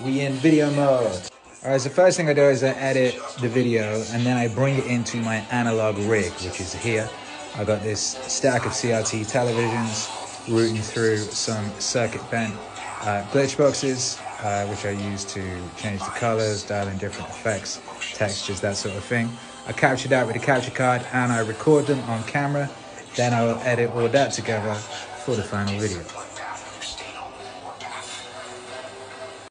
we in video mode. Alright, so first thing I do is I edit the video and then I bring it into my analog rig, which is here. I got this stack of CRT televisions routing through some circuit bent uh, glitch boxes, uh, which I use to change the colors, dial in different effects, textures, that sort of thing. I capture that with a capture card and I record them on camera. Then I will edit all that together for the final video.